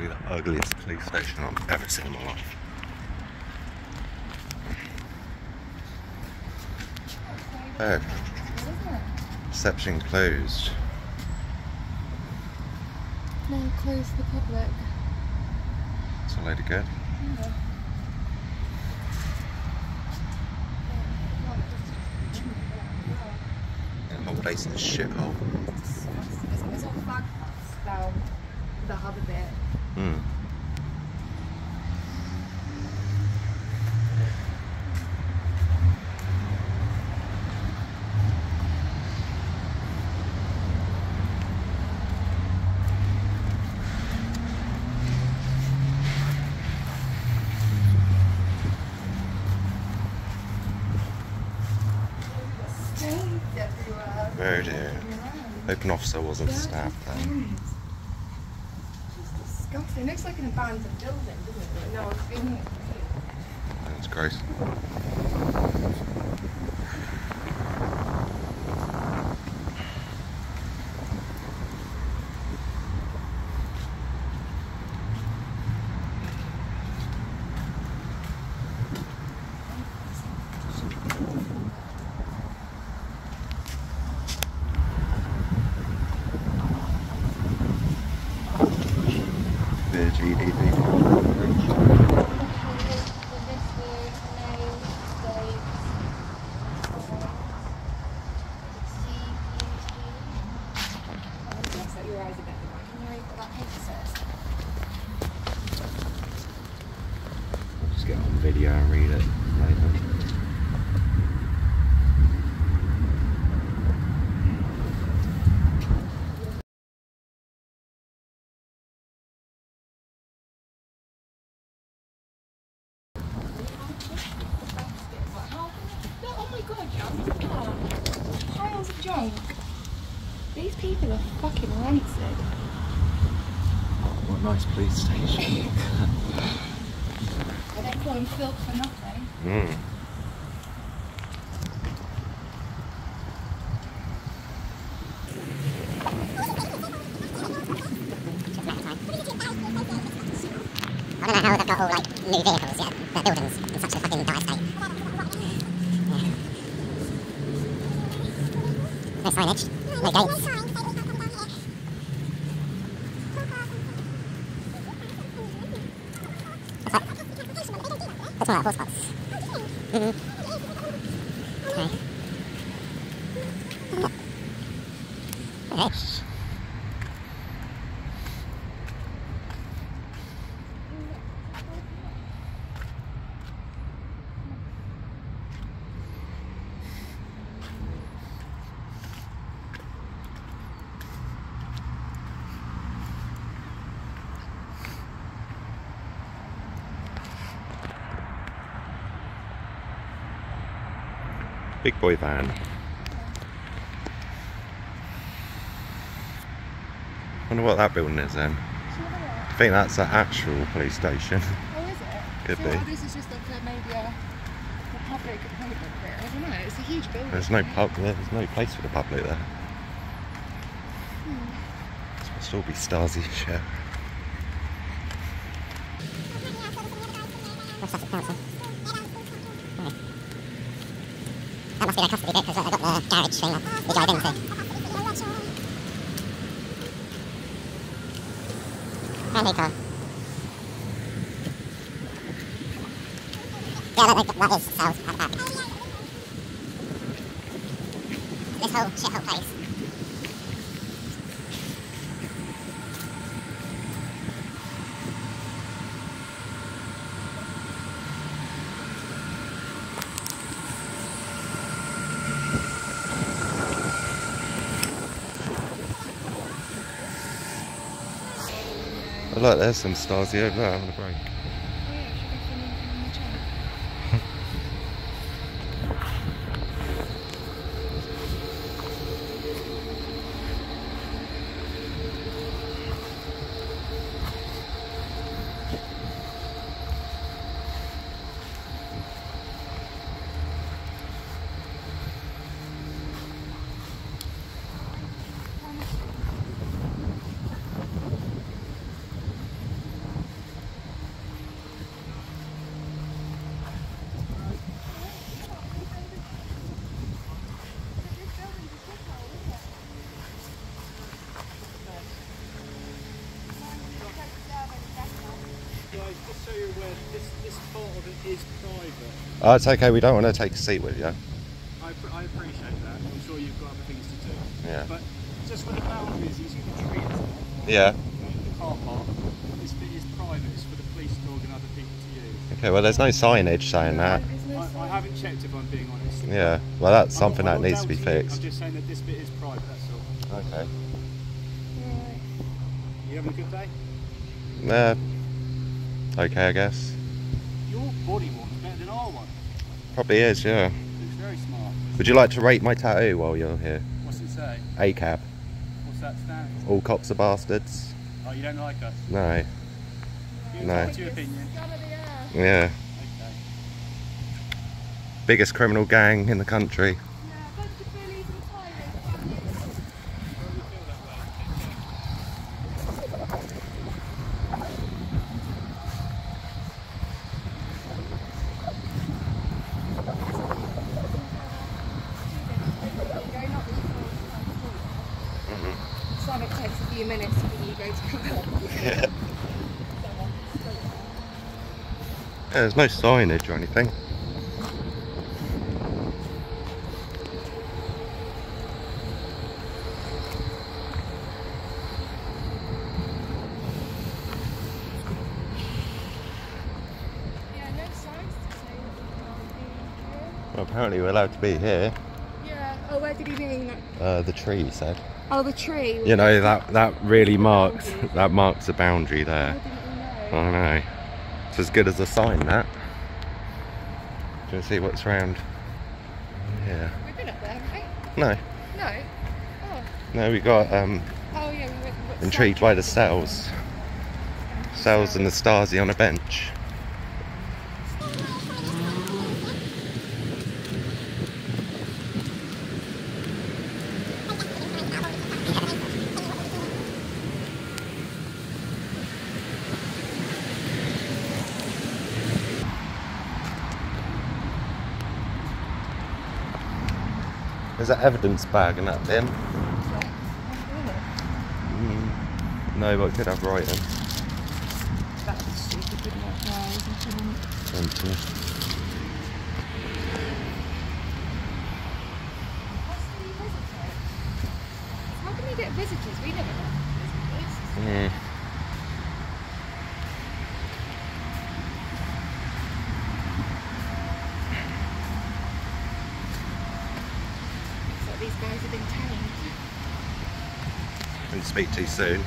Probably the ugliest police station I've ever seen in my life. Oh, reception closed. Now close to the public. It's a load of good. The whole place is a shithole. There's all flags down the harbour bit. Hmm. Stains. Oh dear. Hope an officer wasn't stabbed there. Stains. It's disgusting. It looks like an abandoned building, doesn't it? Like, no one's been in it. That's gross. The GDP. Just get on video and read it later. Oh my god, John. Piles of junk. These people are fucking rancid. What a nice police station. I don't call them filth for nothing. Mm. I don't know how they've got all like new vehicles yet. Their buildings in such a fucking dire state. Yeah. No signage, no gates. That's like, that's more like horse box. Mm-hmm. Okay. Okay. Big boy van. Wonder what that building is then. I think that's the actual police station. Oh, is it? Could so be. what, this is just like a, maybe a, a public appointment bit. I don't know. It's a huge building. There's no pub There. there's no place for the public there. Hmm. This must all be Stasi shit. West Council. Be their custody bit because they've got the garage thing into. Friendly car. Yeah, that, that, that is. This whole shithole place. Oh, look, there's some stars Stasi over there having a break. Oh, it's okay. We don't want to take a seat with you. I, appre- I appreciate that. I'm sure you've got other things to do. Yeah. But just for the boundaries, you see the tree at Yeah. the car park. This bit is private. It's for the police dog and other people to use. Okay. Well, there's no signage saying that. No I, I haven't checked if I'm being honest. Yeah. Well, that's I'm something I'm that needs to be fixed. I'm just saying that this bit is private. That's all. Okay. Right. You having a good day? Uh, okay, I guess. Your body one's better than our one. Probably is. Yeah. Looks very smart. Would you like to rate my tattoo while you're here? What's it say? ACAB. What's that stand for? All cops are bastards. Oh, you don't like us? No. You No. What's your opinion? Scum of the earth. Yeah. Okay. Biggest criminal gang in the country. Yeah, a bunch of bullies and tyrants. Going up this road, Some it takes a few minutes when you go to cover. Yeah. There's no signage or anything. Yeah, no signs to say that we can't be here. Well, apparently we're allowed to be here. Yeah. Oh, where did he mean that? Uh, the tree he said. Oh, the tree. You know that that really marks that marks a boundary I there. I know. As good as a sign that. Do you see what's round? Yeah. We've been up there, haven't No, we? No. Oh. no, we got um Oh yeah, we went intrigued by the cells. Cells and the Stasi on a bench. Evidence bag in that bin. Mm, no, but it could have writing. That was stupid, wouldn't it? No, it wasn't. Thank you. How can we get visitors? We never got visitors. Mm. So these guys have been tamed. Speak too soon.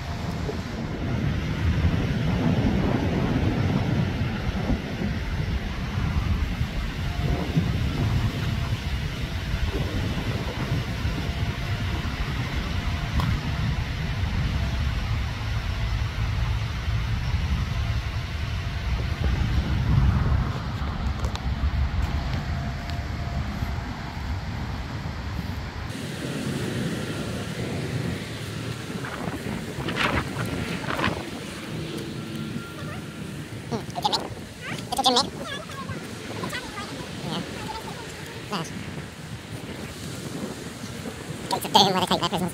It's a gym mate. Yeah. Nice. Gates of doom where they take their prisoners.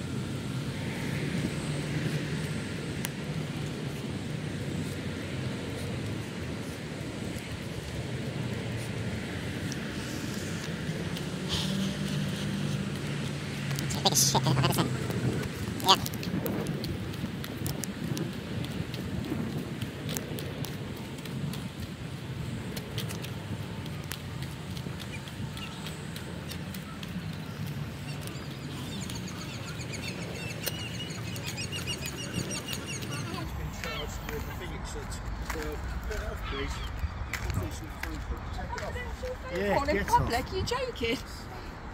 public, are you joking?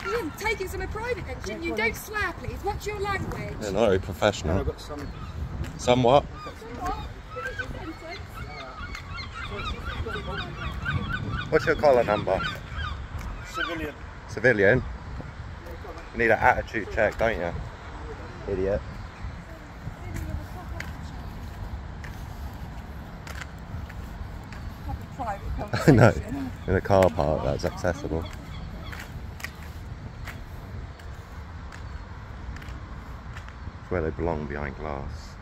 You're it in a private action, you don't swear please, what's your language? They're not very professional. Some... Somewhat. What's your collar number? Civilian. Civilian? You need an attitude check, don't you? Idiot. I know. In a car park, that's accessible. It's where they belong behind glass.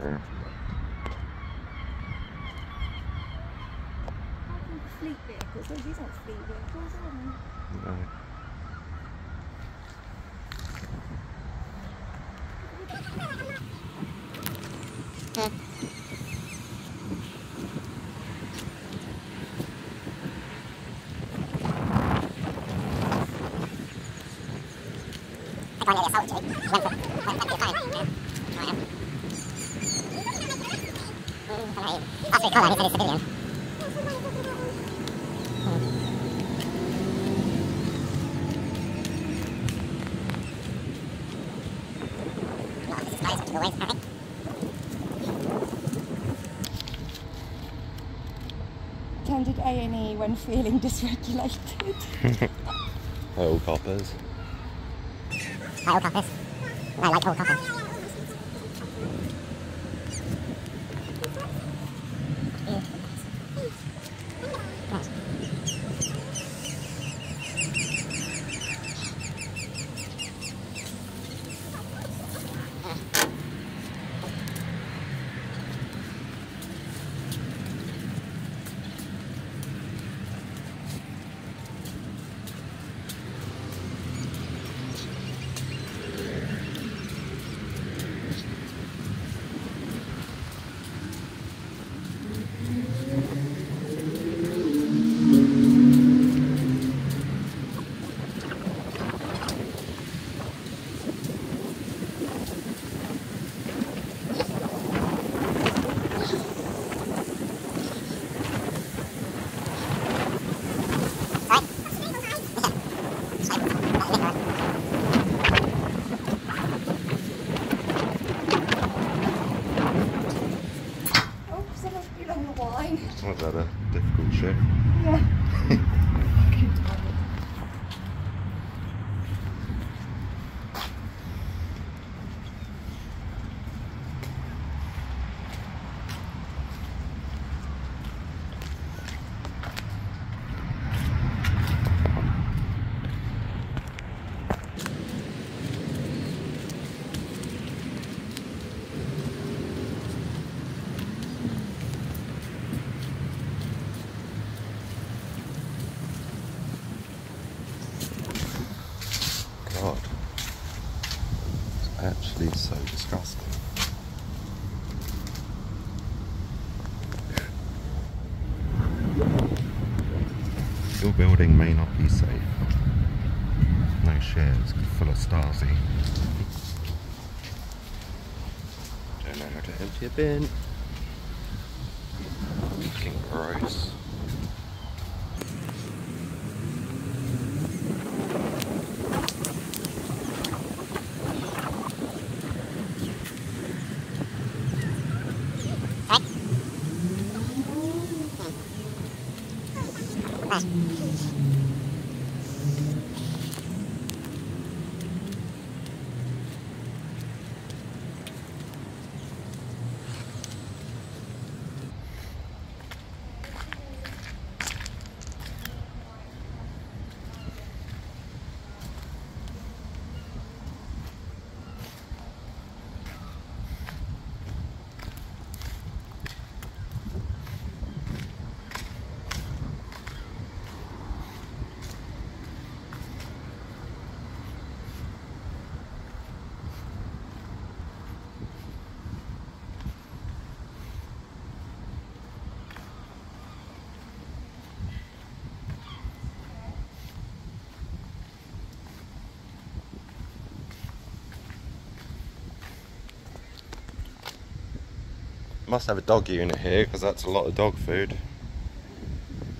Yeah. Fleet vehicles. No, these aren't fleet vehicles, are they? No. I can't really assault you. Went for, went for the phone. Yeah. Am. Mm. That's colour, he said civilian. Disguised, which is always happy. Attended A&E when feeling dysregulated. Oil coppers. I coppers. I like all coppers. oh, someone's been on the wine. Was that a difficult shift? Yeah. God. Actually so disgusting. Your building may not be safe. No shares, full of Stasi. Don't know how to empty a bin. Fucking gross. 아! Must have a dog unit here because that's a lot of dog food.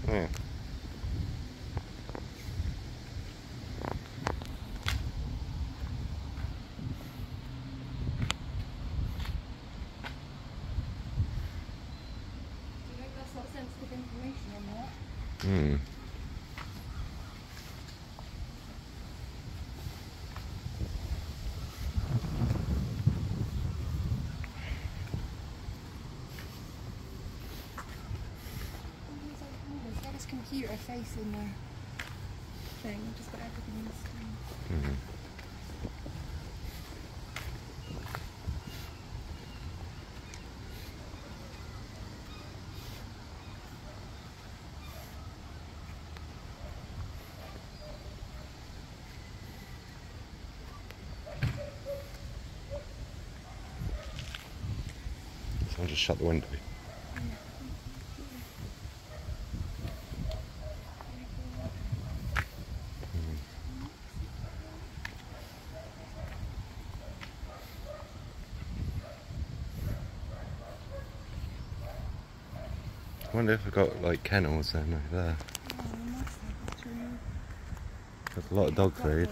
Yeah. Do you think that's not sensitive information on that? Hmm. These are facing the thing. I've just got everything on the screen. Mhm. So I'll just shut the window. I wonder if we've got like kennels then over there. There's a lot of dog food.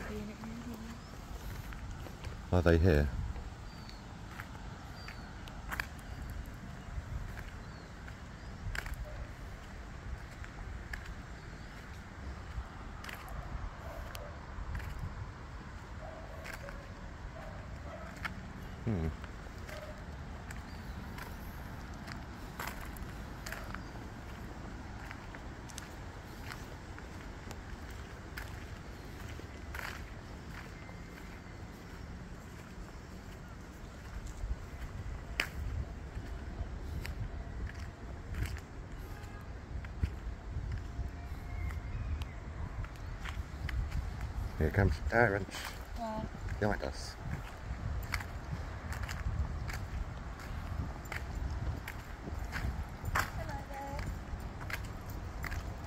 Are they here? Hmm. Here comes ah, parents Well, behind us. Hello there.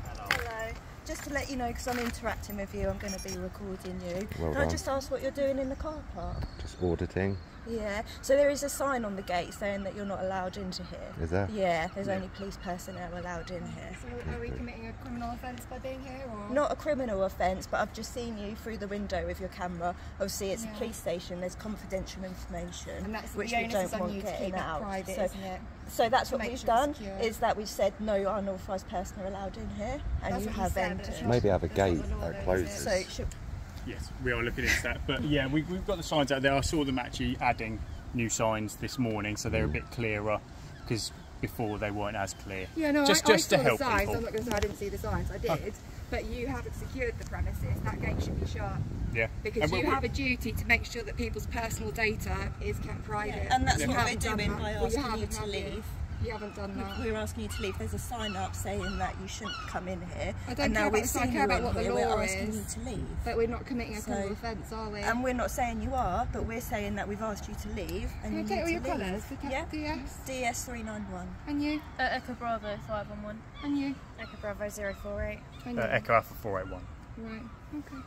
Hello. Just to let you know, because I'm interacting with you, I'm going to be recording you. Well Can I just ask what you're doing in the car park? Just auditing. Yeah. So there is a sign on the gate saying that you're not allowed into here. Is there? Yeah. There's only police personnel allowed in here. so are we committing a criminal offence by being here, or Not a criminal offence, but I've just seen you through the window with your camera. Obviously, it's Yeah. a police station. There's confidential information, And that's which the we onus don't is on want you to getting keep that out. private, so, isn't it? so that's To what we've sure done. secure. Is that we've said no unauthorised person are allowed in here, and That's you have entered. Maybe have a gate that closes. So should, Yes, we are looking into that. But yeah, we, we've got the signs out there. I saw them actually adding new signs this morning, so they're a mm. bit clearer because before they weren't as clear. Yeah, no, just I, just I to saw help the signs. people. I'm not going to say I didn't see the signs. I oh. did, but you haven't secured the premises. That gate should be shut Yeah, because And you we- have a duty to make sure that people's personal data is kept private. and that's You what we're doing that. by Well, you asking you to have leave. You haven't done that. We're asking you to leave. There's a sign up saying that you shouldn't come in here. I don't and now care about we've the I seen care you about in what the law we're asking is. you to leave. But we're not committing a So- criminal offence, are we? And we're not saying you are, but we're saying that we've asked you to leave. And Can you need take all to your leave. colours? Yeah. DS? DS three nine one. And you? Uh, Echo Bravo 511. And you? Echo Bravo 048. And uh, you? Echo Alpha 481. Right. Okay.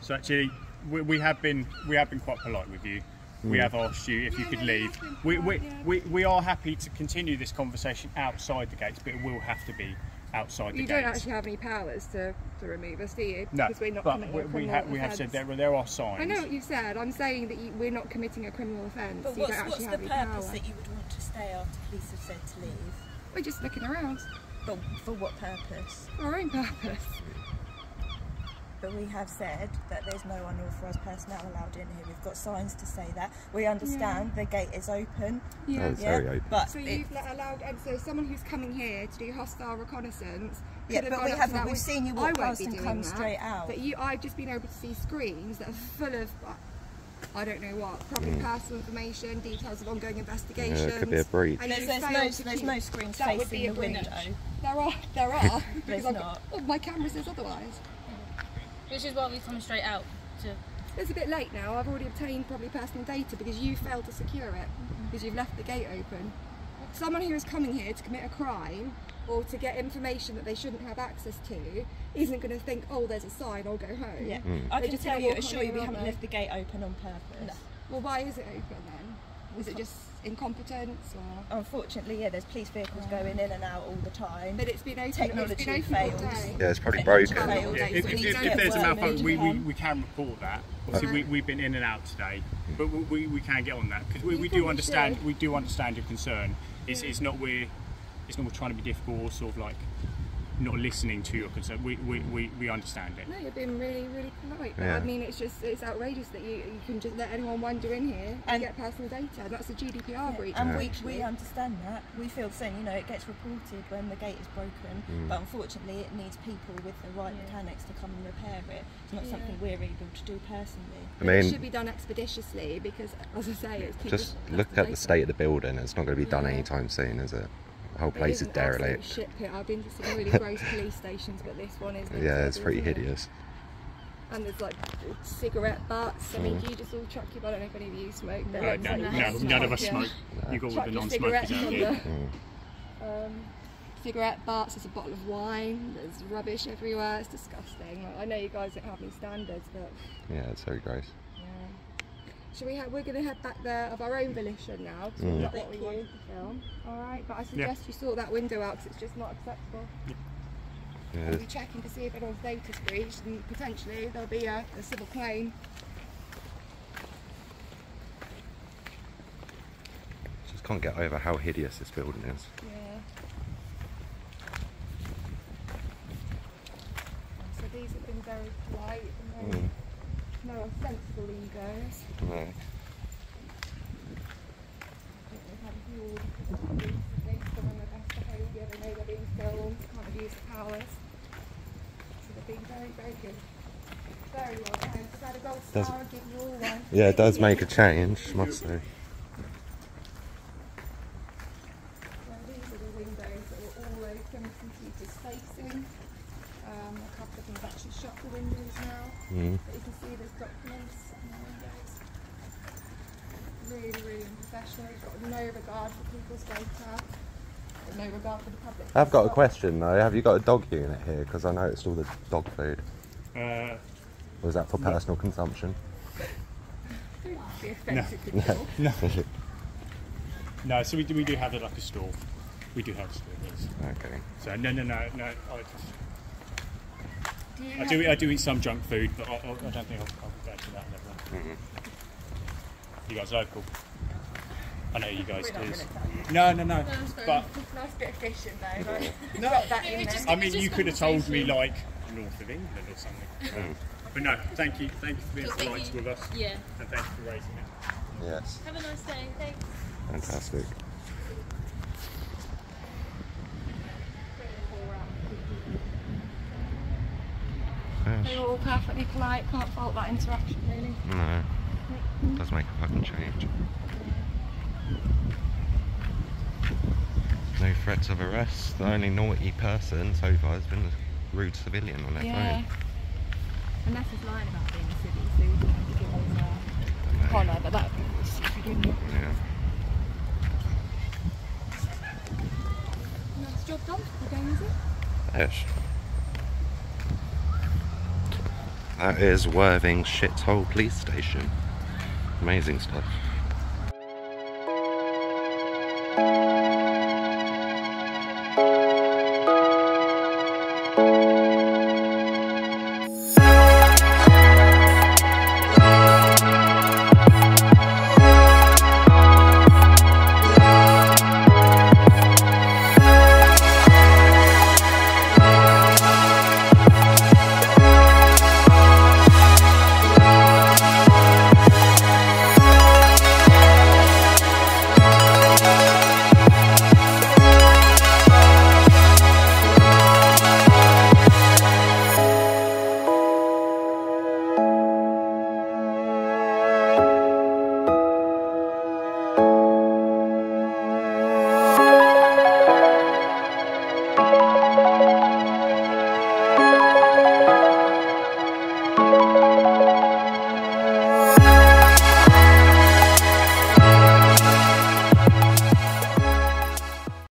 So actually, we, we have been we have been quite polite with you. We have asked you if you could leave. We, we, we, we are happy to continue this conversation outside the gates, but it will have to be outside the You gates. You don't actually have any powers to, to remove us, do you? no, Because we're not but committing we, a we, criminal ha- we have said offence. there, there are signs. I know what you've said. I'm saying that you, we're not committing a criminal offence. But you what's, don't what's actually the have any purpose power. that you would want to stay after police have said to leave? We're just looking around But for what purpose? for our own purpose. But we have said that there's no unauthorised personnel allowed in here. We've got signs to say that. We understand the gate is open. Yeah. It's very open. But So you've let- allowed, and so someone who's coming here to do hostile reconnaissance. Yeah, but we haven't. We've seen you walk past and come that, straight out. But you, I've just been able to see screens that are full of, I don't know what, probably personal information, details of ongoing investigations. Mm. could be a breach. and There's, there's no there's no screens That would be facing a the breach. window. There are, there are. because There's I've not. got, oh, my camera says otherwise. Which is why we come straight out to. It's a bit late now. I've already obtained probably personal data because you failed to secure it because you've left the gate open. Someone who is coming here to commit a crime or to get information that they shouldn't have access to isn't going to think, oh, there's a sign, I'll go home. Yeah, Mm. I can just tell gonna you, assure you, we haven't aren't left the gate open on purpose. Well, why is it open then? Is it just incompetence or? Unfortunately, yeah, there's police vehicles going in and out all the time. But it's been open. Technology it's been open all fails. day. Yeah, it's probably broken. fails. Yeah, if, if, if, if there's a workmen malfunction, we, we, we can report that. Obviously, we, we've been in and out today, but we, we, we can get on that because we, we do understand should. we do understand your concern. It's, it's not we're it's not we're trying to be difficult or sort of like not listening to your concern. We, we, we, we understand it. No, you're being really, really polite. But Yeah. I mean, it's just it's outrageous that you, you can just let anyone wander in here and, And- get personal data. That's a GDPR breach. And we, we understand that. We feel the same. You know, it gets reported when the gate is broken, Mm. but unfortunately, it needs people with the right Yeah. mechanics to come and repair it. It's not Yeah. something we're able to do personally. I But it mean, should be done expeditiously because, as I say, it's just look at the data. state of the building. It's not going to be done anytime soon, is it? The whole place is derelict. Shit pit. I've been to some really gross police stations, but this one is. Yeah, it's pretty hideous. And there's like cigarette butts. I mean, Mm. do you just all chuck your? I don't know if any of you smoke. but No, Uh, no, no, no, none of us Yeah. smoke. You got all the non-smokers out on here. Mm. um, cigarette butts. There's a bottle of wine. There's rubbish everywhere. It's disgusting. Like, I know you guys don't have any standards, but Yeah, it's very gross. Yeah. Shall we? Ha- we're going to head back there of our own volition now. 'cause Mm. we've got what we wanted to film. All right, but I suggest you sort that window out because it's just not acceptable. Yeah, We'll be checking to see if anyone's data's breached and potentially there'll be a, a civil claim. just can't get over how hideous this building is. Yeah. So these have been very polite and very, Mm. No sensible egos. No. I think they've had a few orders recently, some on their best behaviour, they know they're being filmed, abuse the powers. So they've been very, very good. Very well done. Had a gold Does- star, I'll give you all one. Yeah, it does make a change, must say. Well, these are the windows that were all open, computers facing. Um, a couple of them have actually shut the windows now. Mm. But you can see there's documents on the windows. Really, really unprofessional. You've got no regard for people's data. Got no regard for the public. I've got a question though. Have you got a dog unit here? Because I noticed all the dog food. Uh, Was that for personal consumption? Don't be offensive to people. no. no, so we do, we do have it like a store. We do have a store, yes. Okay. So no, no, no, no. I, just, Do I do, I do eat some junk food, but I, I, I don't think I'll, I'll go to that level. You guys local? I know you guys We're do. gonna tell you. No, no, no. But Nice bit of fishing though. right? no, that in there. just- I mean, you could have told me like north of England or something. Mm. But no, thank you, thank you for being Cool, thank polite you. with us, Yeah. and thank you for raising it. Yes. Have a nice day. Thanks. Fantastic. They Yes. were all perfectly polite. Can't fault that interaction really. No. Does make a fucking change. No threats of arrest. The only naughty person so far has been a rude civilian on their Yeah. phone. Unless he's lying about being a civvy, so we have to give his uh, Dunno. collar, but that begin with. Yeah. Nice job done. What game is it? Yes. That is Worthing Shithole Police Station. Amazing stuff.